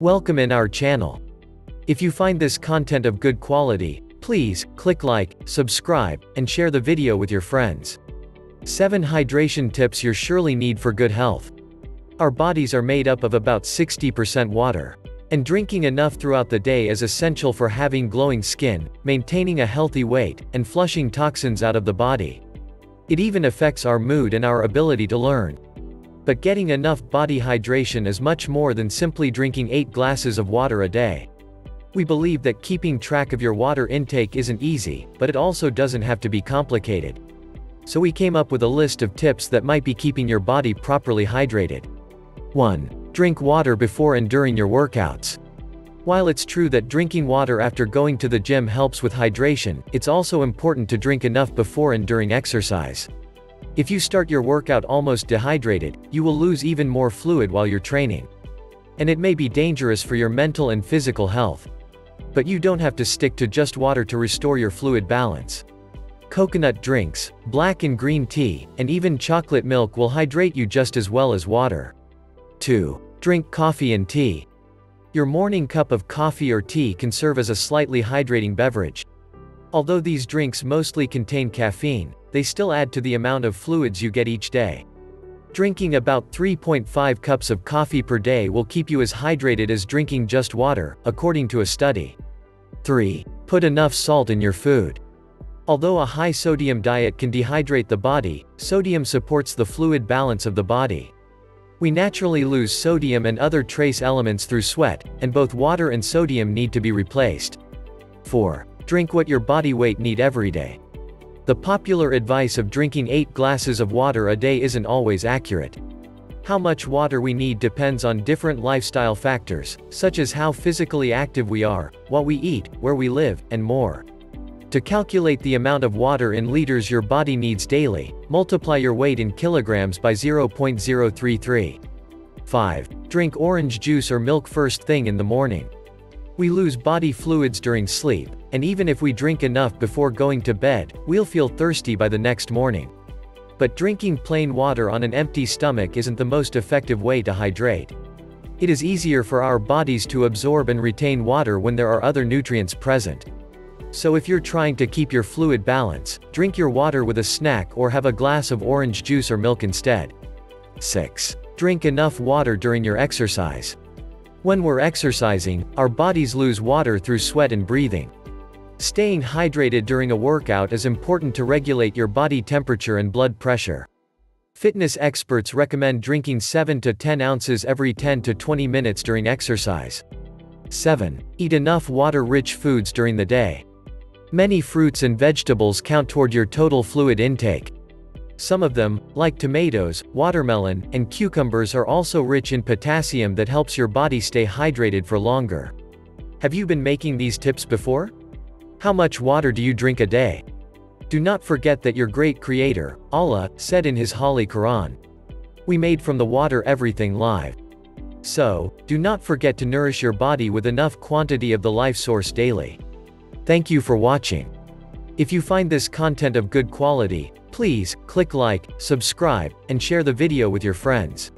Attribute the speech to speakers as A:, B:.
A: Welcome in our channel. If you find this content of good quality, please, click like, subscribe, and share the video with your friends. 7 Hydration Tips you surely need for good health. Our bodies are made up of about 60% water. And drinking enough throughout the day is essential for having glowing skin, maintaining a healthy weight, and flushing toxins out of the body. It even affects our mood and our ability to learn. But getting enough body hydration is much more than simply drinking 8 glasses of water a day. We believe that keeping track of your water intake isn't easy, but it also doesn't have to be complicated. So we came up with a list of tips that might be keeping your body properly hydrated. 1. Drink water before and during your workouts. While it's true that drinking water after going to the gym helps with hydration, it's also important to drink enough before and during exercise. If you start your workout almost dehydrated, you will lose even more fluid while you're training. And it may be dangerous for your mental and physical health. But you don't have to stick to just water to restore your fluid balance. Coconut drinks, black and green tea, and even chocolate milk will hydrate you just as well as water. 2. Drink coffee and tea. Your morning cup of coffee or tea can serve as a slightly hydrating beverage. Although these drinks mostly contain caffeine, they still add to the amount of fluids you get each day. Drinking about 3.5 cups of coffee per day will keep you as hydrated as drinking just water, according to a study. 3. Put enough salt in your food. Although a high sodium diet can dehydrate the body, sodium supports the fluid balance of the body. We naturally lose sodium and other trace elements through sweat, and both water and sodium need to be replaced. 4. Drink what your body weight need every day. The popular advice of drinking 8 glasses of water a day isn't always accurate. How much water we need depends on different lifestyle factors, such as how physically active we are, what we eat, where we live, and more. To calculate the amount of water in liters your body needs daily, multiply your weight in kilograms by 0.033. 5. Drink orange juice or milk first thing in the morning. We lose body fluids during sleep, and even if we drink enough before going to bed, we'll feel thirsty by the next morning. But drinking plain water on an empty stomach isn't the most effective way to hydrate. It is easier for our bodies to absorb and retain water when there are other nutrients present. So if you're trying to keep your fluid balance, drink your water with a snack or have a glass of orange juice or milk instead. 6. Drink enough water during your exercise. When we're exercising, our bodies lose water through sweat and breathing. Staying hydrated during a workout is important to regulate your body temperature and blood pressure. Fitness experts recommend drinking 7 to 10 ounces every 10 to 20 minutes during exercise. 7. Eat enough water-rich foods during the day. Many fruits and vegetables count toward your total fluid intake. Some of them, like tomatoes, watermelon, and cucumbers are also rich in potassium that helps your body stay hydrated for longer. Have you been making these tips before? How much water do you drink a day? Do not forget that your great creator, Allah, said in his Holy Quran, We made from the water everything live. So, do not forget to nourish your body with enough quantity of the life source daily. Thank you for watching. If you find this content of good quality, Please, click like, subscribe, and share the video with your friends.